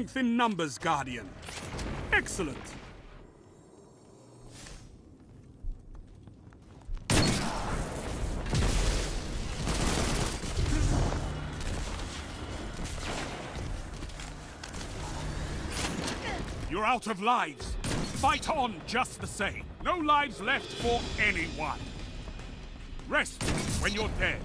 Strength in numbers, Guardian. Excellent. You're out of lives. Fight on just the same. No lives left for anyone. Rest when you're dead.